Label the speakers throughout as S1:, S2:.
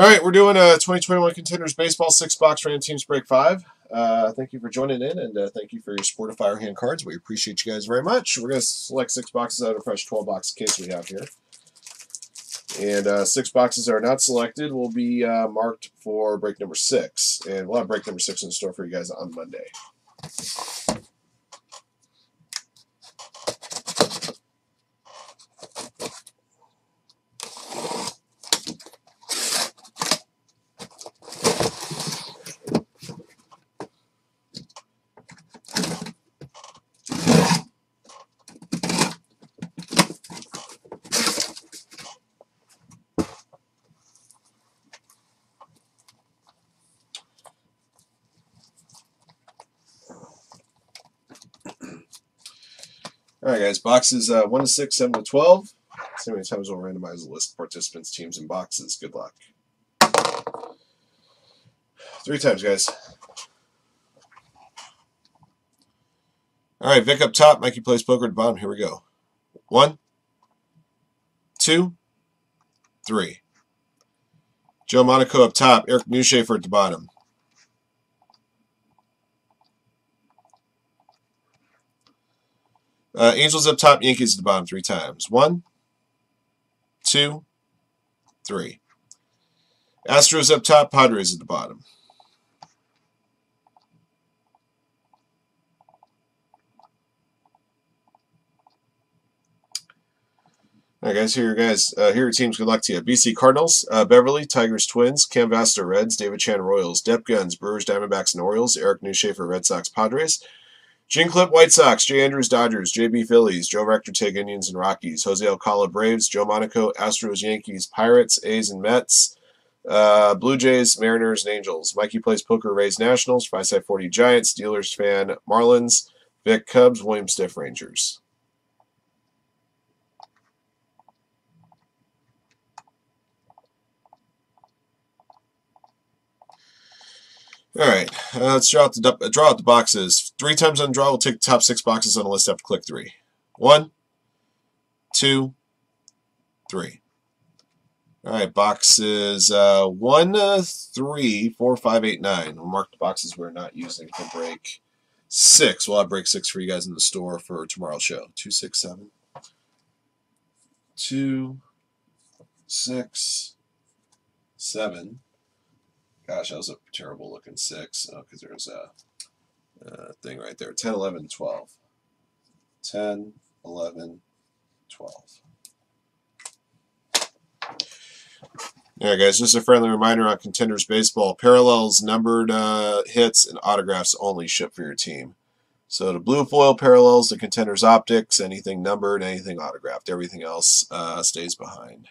S1: All right, we're doing a 2021 Contenders Baseball six box random teams break five. Uh, thank you for joining in, and uh, thank you for your support of Firehand cards. We appreciate you guys very much. We're going to select six boxes out of a fresh 12 box case we have here. And uh, six boxes are not selected will be uh, marked for break number six. And we'll have break number six in store for you guys on Monday. All right, guys. Boxes uh, 1 to 6, 7 to 12. See how many times we'll randomize the list of participants, teams, and boxes. Good luck. Three times, guys. All right, Vic up top. Mikey plays poker at the bottom. Here we go. One, two, three. Joe Monaco up top. Eric Newshafer at the bottom. Uh, Angels up top, Yankees at the bottom three times. One, two, three. Astros up top, Padres at the bottom. All right, guys. Here, are guys. Uh, here are teams. Good luck to you. BC Cardinals, uh, Beverly Tigers, Twins, Cam Vasta Reds, David Chan Royals, Dep Guns, Brewers, Diamondbacks, and Orioles, Eric Newshafer, Red Sox, Padres. Gene Clip White Sox, Jay Andrews Dodgers, JB Phillies, Joe Rector Tig Indians and Rockies, Jose Alcala Braves, Joe Monaco Astros Yankees Pirates, A's and Mets, uh, Blue Jays Mariners and Angels. Mikey plays poker Rays Nationals, Five Side 40 Giants, Steelers fan Marlins, Vic Cubs, William Stiff Rangers. All right, uh, let's draw out the draw out the boxes. Three times on draw, we'll take the top six boxes on the list after click three. One, two, three. All right, boxes uh, one, uh, three, four, five, eight, nine. We'll mark the boxes we're not using for break six. We'll have break six for you guys in the store for tomorrow's show. Two, six, seven. Two, six, seven. Gosh, that was a terrible looking six because oh, there's a, a, thing right there. 10, 11, 12. 10, 11, 12. All right, guys, just a friendly reminder on Contenders Baseball. Parallels, numbered uh, hits, and autographs only ship for your team. So the blue foil parallels, the Contenders Optics, anything numbered, anything autographed. Everything else uh, stays behind.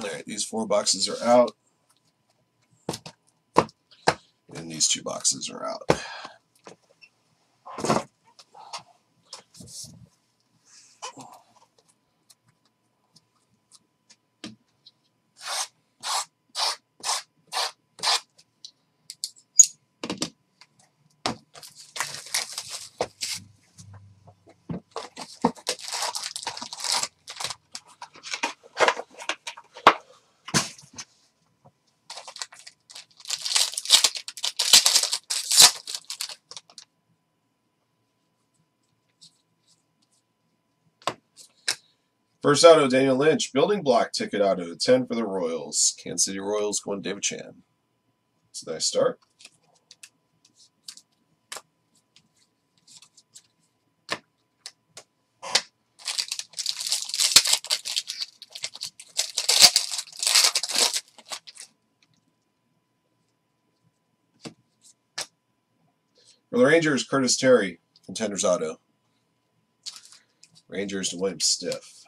S1: All right, these four boxes are out. And these two boxes are out. First auto, Daniel Lynch. Building block ticket auto, 10 for the Royals. Kansas City Royals going David Chan. It's a nice start. For the Rangers, Curtis Terry, Contenders Auto. Rangers to William Stiff.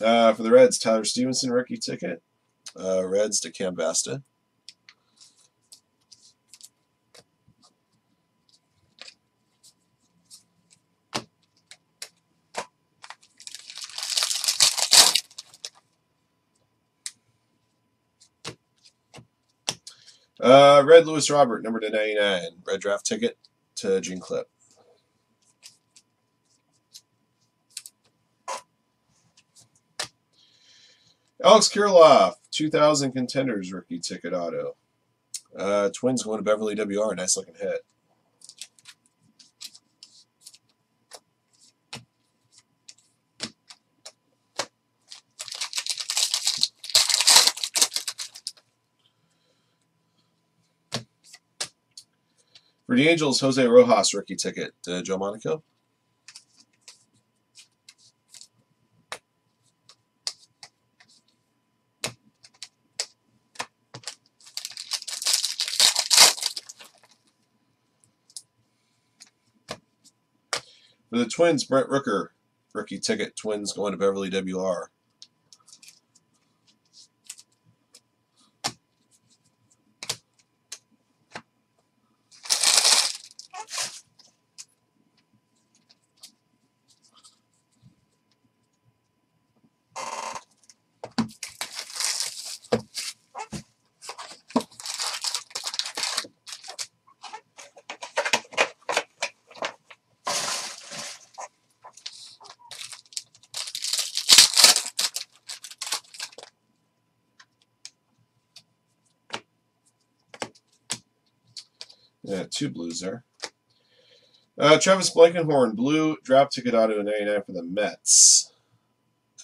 S1: Uh, for the Reds, Tyler Stephenson rookie ticket. Uh, Reds to Cam Uh, Red Lewis Robert, number to 99. Red draft ticket to Gene Clip. Alex Kirilloff, 2000 Contenders rookie ticket auto. Uh, Twins going to Beverly WR. Nice looking hit. For the Angels, Jose Rojas rookie ticket. Uh, Joe Monaco. For the Twins, Brent Rooker, rookie ticket. Twins going to Beverly WR. Yeah, two blues there. Uh, Travis Blankenhorn, blue drop ticket auto 99 for the Mets.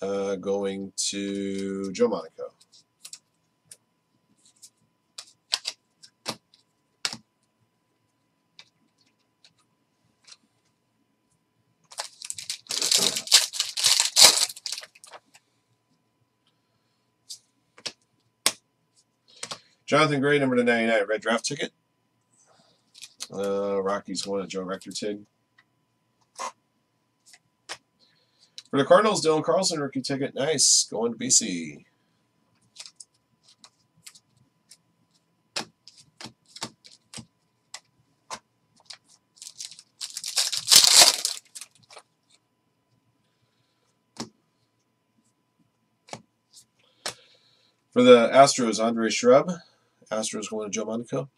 S1: Uh, going to Joe Monaco. Jonathan Gray, number to 99, red draft ticket. Uh, Rockies going to Joe Rector Tig. For the Cardinals, Dylan Carlson rookie ticket. Nice. Going to BC. For the Astros, Andre Scrubb. Astros going to Joe Monaco.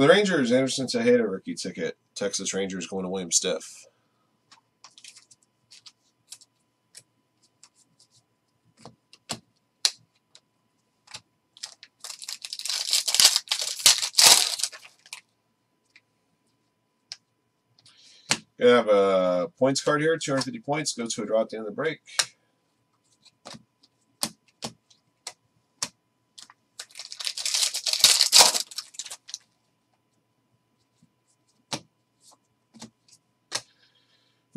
S1: For the Rangers, Anderson Tejeda rookie ticket. Texas Rangers going to William Stiff. We have a points card here, 250 points. Go to a draw at the end of the break.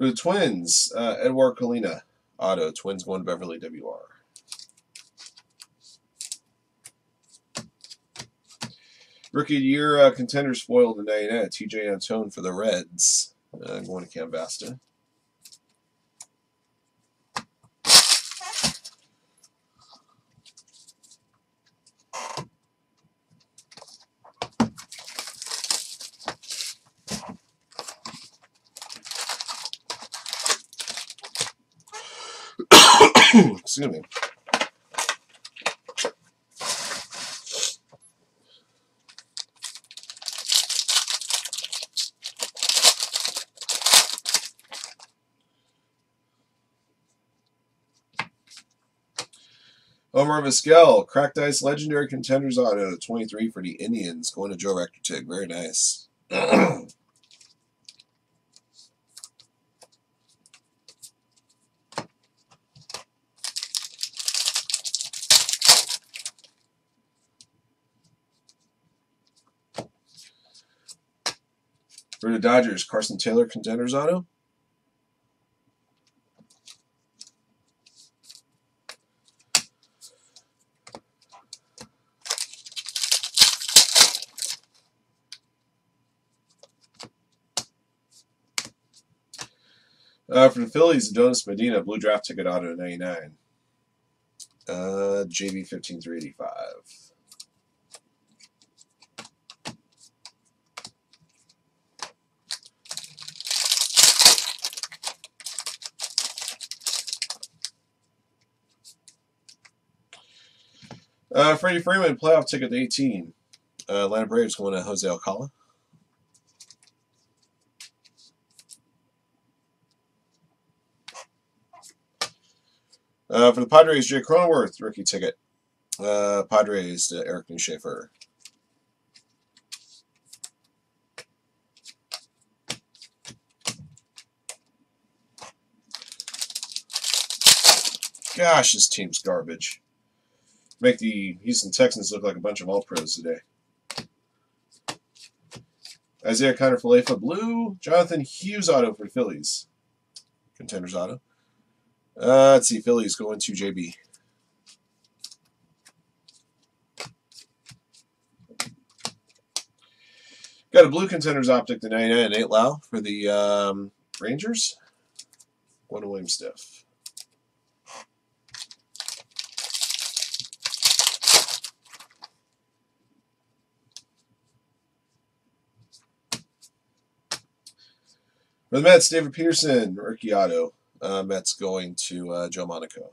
S1: The Twins, uh, Edwar Colina, auto. Twins going to Beverly WR. Rookie year uh, contenders foiled today. Uh, Tejay Antone for the Reds. Uh, going to Cambasta. Excuse me. Omar Vizquel, Cracked Ice Legendary Contenders Auto, 23 for the Indians, going to Joe Rector Tig. Very nice. For the Dodgers, Carson Taylor Contenders Auto. Uh, for the Phillies, Adonis Medina, blue draft ticket auto 99. Uh, JB 15385. Uh, Freddie Freeman, playoff ticket to 18. Uh, Atlanta Braves going to Jose Alcala. Uh, for the Padres, Jay Cronenworth, rookie ticket. Uh, Padres to Eric Newshafer. Gosh, this team's garbage. Make the Houston Texans look like a bunch of all pros today. Isiah Kiner-Falefa blue. Jonathan Hughes auto for the Phillies. Contenders auto. Uh, let's see. Phillies going to JB. Got a blue contenders optic to 99 and 8 Lowe for the um, Rangers. One William Stiff. For the Mets, David Peterson, rookie auto. Uh, Mets going to uh, Joe Monaco.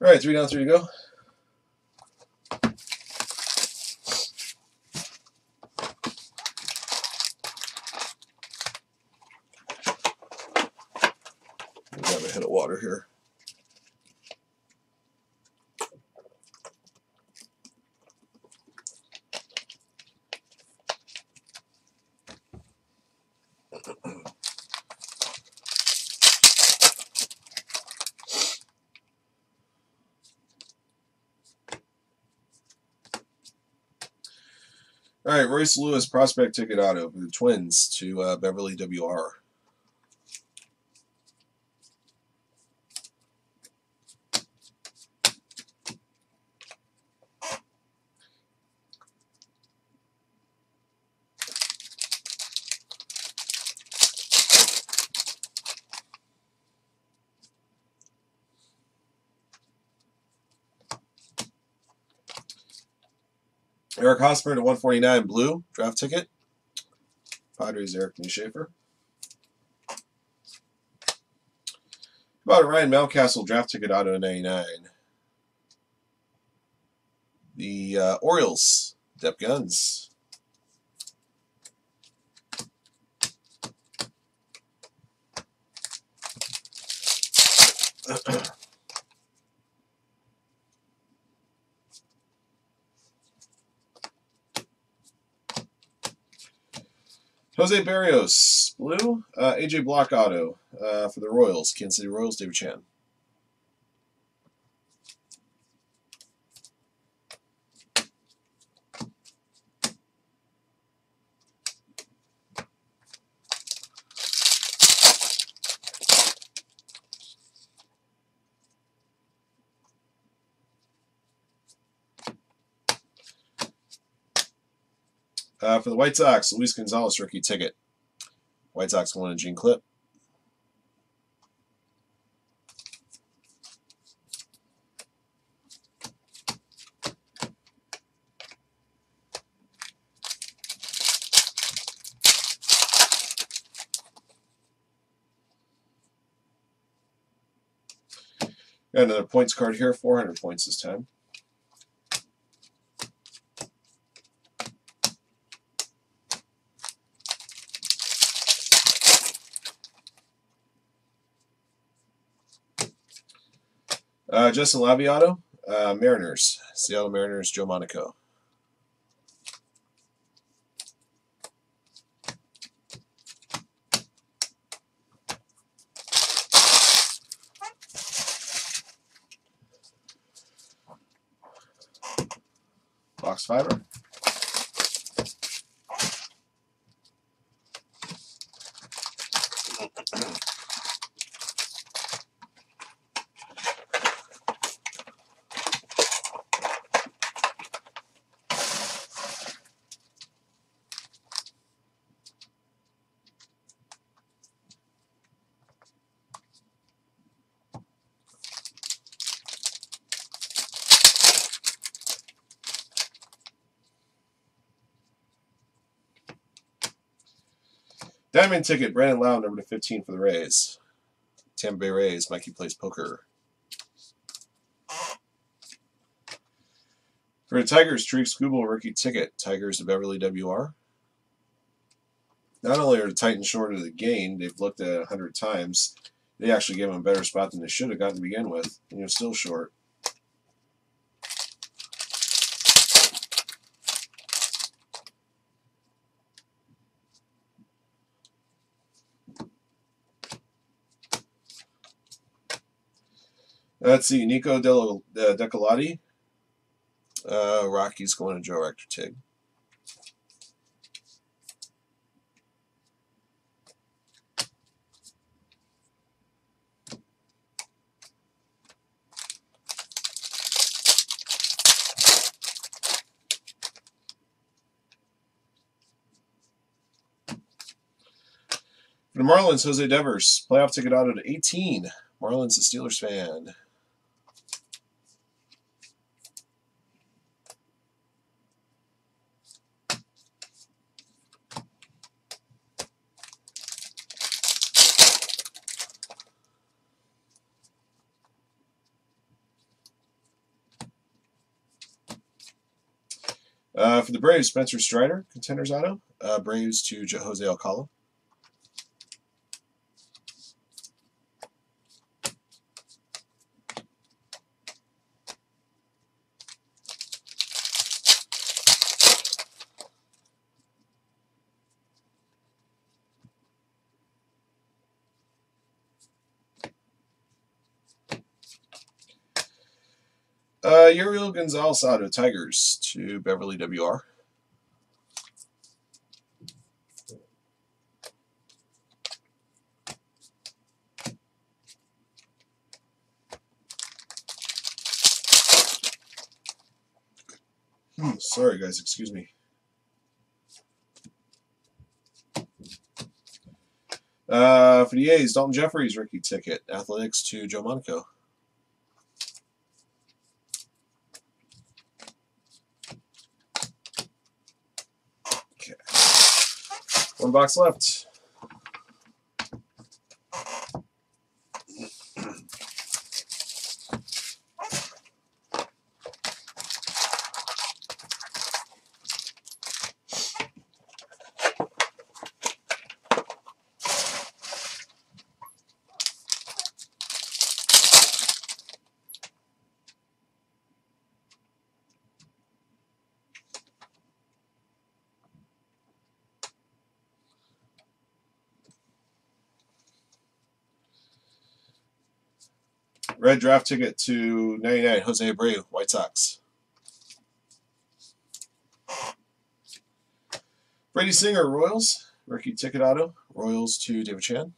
S1: All right, three down, three to go. Grab a hit of water here. All right, Royce Lewis prospect ticket auto for the Twins to uh, Beverly WR. Eric Hosmer to 149 blue draft ticket. Padres Eric Newshafer. About a Ryan Mountcastle draft ticket auto 99. The uh, Orioles, Dep Guns. Jose Berrios, blue. Uh, AJ Block auto uh, for the Royals, Kansas City Royals, David Chan. Uh, for the White Sox, Luis Gonzalez rookie ticket. White Sox going to Gene Clip. Got another points card here, 400 points this time. Justin Laviato, uh, Mariners, Seattle Mariners, Joe Monaco. Box fiber. Diamond ticket, Brandon Lowe, number to 15 for the Rays. Tampa Bay Rays, Mikey plays poker. For the Tigers, Tarik Skubal, rookie ticket, Tigers of Beverly WR. Not only are the Titans short of the gain, they've looked at it 100 times. They actually gave them a better spot than they should have gotten to begin with, and you're still short. Let's see, Nico Del, uh. Uh, Rocky's going to Joe Rector Tig. For the Marlins, Jose Devers, playoff ticket out at 18. Marlins, a Steelers fan. Uh, for the Braves, Spencer Strider, contenders auto. Uh, Braves to Jose Alcala. Uh, Uriel Gonzalez out of Tigers to Beverly WR. Sorry, guys. Excuse me. Uh, for the A's, Daulton Jefferies rookie ticket. Athletics to Joe Monaco. Okay. One box left. Red draft ticket to 99, Jose Abreu, White Sox. Brady Singer, Royals, rookie ticket auto, Royals to David Chan.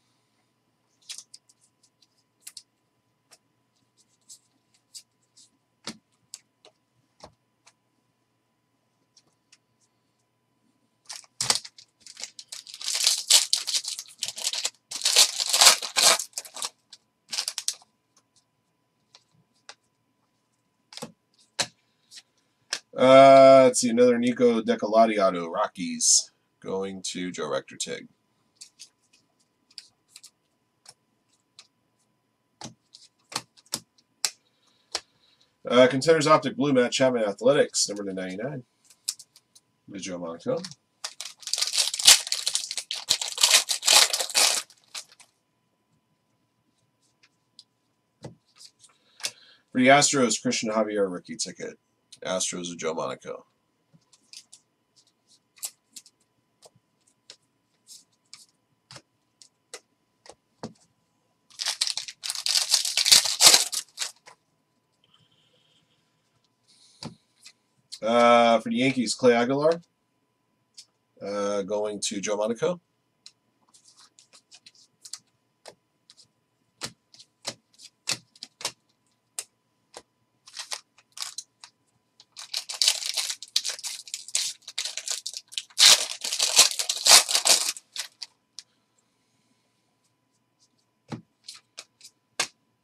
S1: Let's see, another Nico Decolati auto, Rockies, going to Joe Rector Tig. Uh, Contenders Optic Blue Matt Chapman Athletics, number to 99. To Joe Monaco. For the Astros, Cristian Javier rookie ticket. Astros of Joe Monaco. Uh, for the Yankees, Clay Aguilar. Uh, going to Joe Monaco.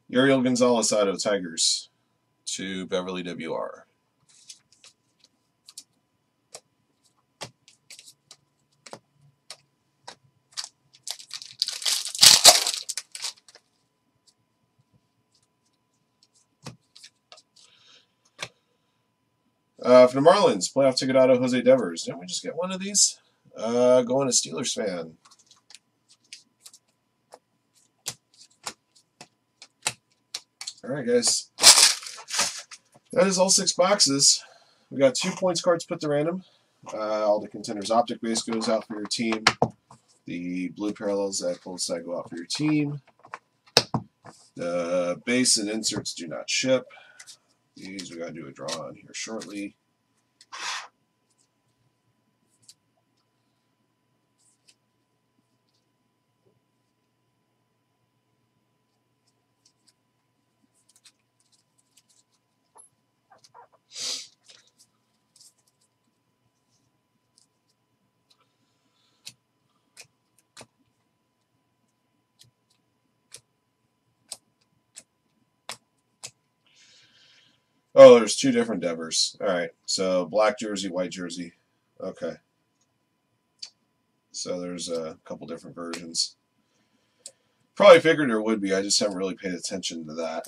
S1: Uriel Gonzalez out of Tigers to Beverly WR. Uh, for the Marlins, playoff ticket auto Jose Devers. Didn't we just get one of these? Uh, going to Steelers fan. All right, guys. That is all six boxes. We got two points cards put to random. Uh, all the contenders optic base goes out for your team. The blue parallels that both side go out for your team. The base and inserts do not ship. These we gotta do a draw on here shortly. Oh, there's two different Devers. All right, so black jersey, white jersey. Okay. So there's a couple different versions. Probably figured there would be. I just haven't really paid attention to that.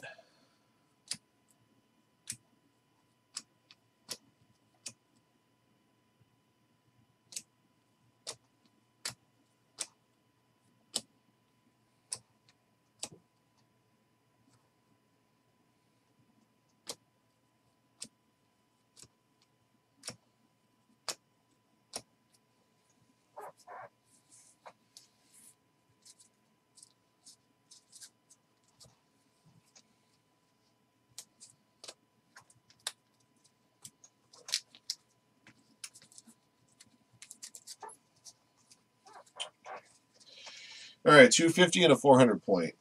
S1: All right, 250 and a 400 point.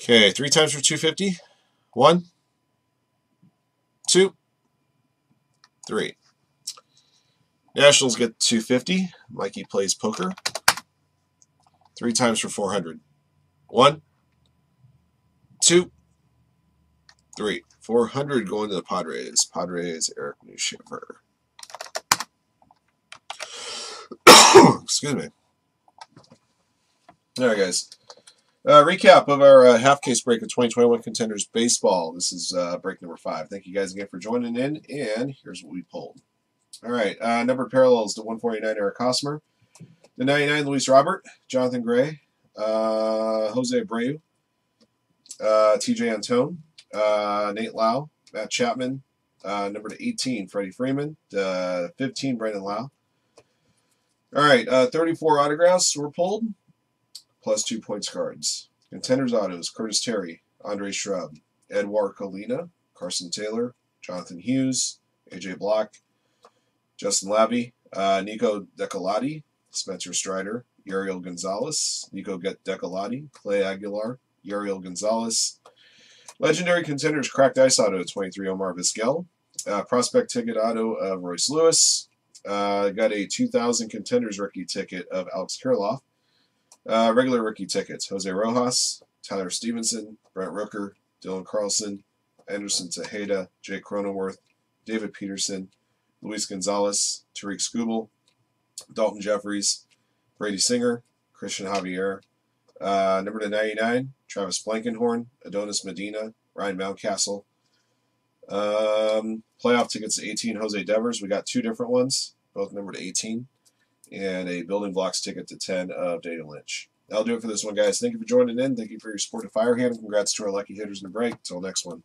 S1: Okay, three times for 250. One, two, three. Nationals get 250. Mikey plays poker. Three times for 400. One, two, three. 400 going to the Padres. Padres, Eric Newshaver. Excuse me. All right, guys. Uh, recap of our uh, half case break of 2021 Contenders Baseball. This is uh, break number five. Thank you guys again for joining in, and here's what we pulled. All right, uh, number parallels to 149 Eric Hosmer, the 99 Luis Robert, Jonathan Gray, uh, Jose Abreu, uh, Tejay Antone, Nate Lowe, Matt Chapman, number to 18 Freddie Freeman, 15 Brandon Lowe, all right, uh, 34 autographs were pulled, plus two points cards. Contenders autos, Curtis Terry, Andre Scrubb, Edwar Colina, Carson Taylor, Jonathan Hughes, AJ Block, Justin Labby, uh, Nico Decolati, Spencer Strider, Uriel Gonzalez, Nico Decolati, Clay Aguilar, Uriel Gonzalez. Legendary Contenders Cracked Ice Auto 23 Omar Vizquel. Uh, prospect Ticket Auto of Royce Lewis. Uh, got a 2000 Contenders rookie ticket of Alex Kirilloff. Uh, regular rookie tickets Jose Rojas, Tyler Stephenson, Brent Rooker, Dylan Carlson, Anderson Tejeda, Jake Cronenworth, David Peterson, Luis Gonzalez, Tarik Skubal, Daulton Jefferies, Brady Singer, Cristian Javier, uh, number to 99, Travis Blankenhorn, Adonis Medina, Ryan Mountcastle. Um, playoff tickets 18, Jose Devers. We got two different ones both numbered 18, and a building blocks ticket to 10 of Daniel Lynch. That'll do it for this one, guys. Thank you for joining in. Thank you for your support of Firehand. Congrats to our lucky hitters in the break. Until next one.